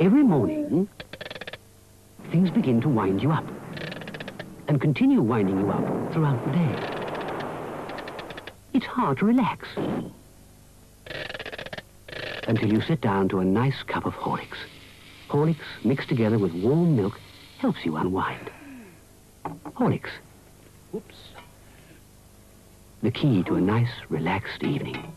Every morning, things begin to wind you up and continue winding you up throughout the day. It's hard to relax until you sit down to a nice cup of Horlicks. Horlicks mixed together with warm milk helps you unwind. Horlicks, Oops. the key to a nice, relaxed evening.